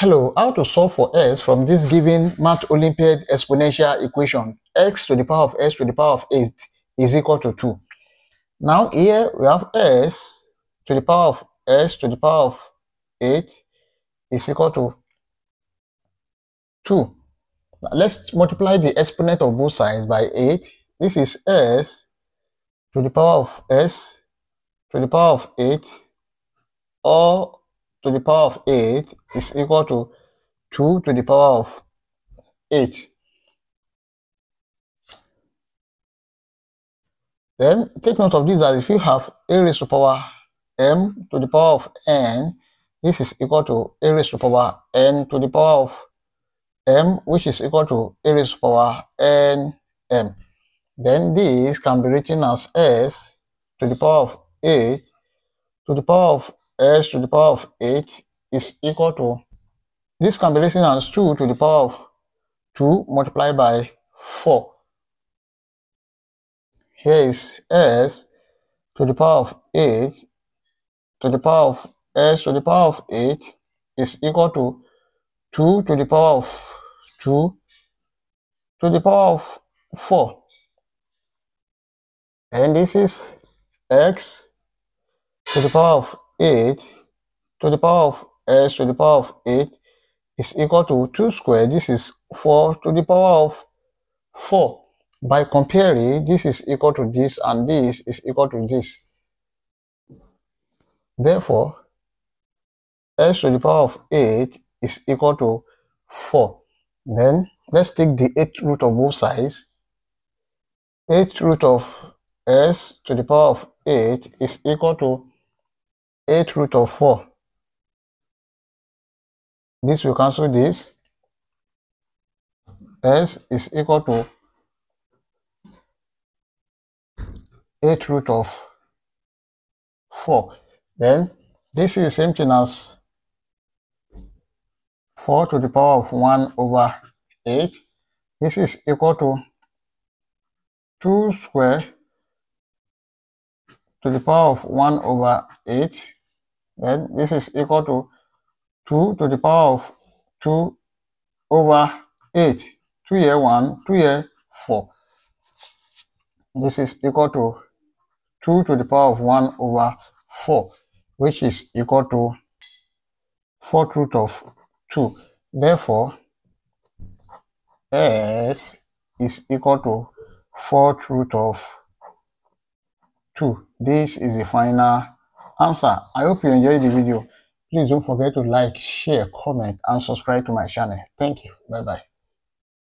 Hello, how to solve for s from this given Math Olympiad exponential equation x to the power of s to the power of 8 is equal to 2. Now here we have s to the power of s to the power of 8 is equal to 2. Now let's multiply the exponent of both sides by 8. This is s to the power of s to the power of 8 or to the power of 8 is equal to 2 to the power of 8. Then take note of this that if you have a raised to power m to the power of n, this is equal to a raised to power n to the power of m, which is equal to a raised to power n m. Then this can be written as s to the power of 8 to the power of s to the power of 8 is equal to, this can be written as 2 to the power of 2 multiplied by 4. Here is s to the power of 8 to the power of s to the power of 8 is equal to 2 to the power of 2 to the power of 4. And this is x to the power of 8 to the power of s to the power of 8 is equal to 2 squared. This is 4 to the power of 4. By comparing, this is equal to this and this is equal to this. Therefore, s to the power of 8 is equal to 4. Then, let's take the 8th root of both sides. 8th root of s to the power of 8 is equal to 8 root of 4. This will cancel this. S is equal to 8 root of 4. Then this is same thing as 4 to the power of 1 over 8. This is equal to 2 square to the power of 1 over 8 then this is equal to 2 to the power of 2 over 8. 2 here 1, 2 here 4. This is equal to 2 to the power of 1 over 4, which is equal to 4 root of 2. Therefore, S is equal to 4 root of 2. This is the final answer. I hope you enjoyed the video. Please don't forget to like, share, comment, and subscribe to my channel. Thank you. Bye-bye.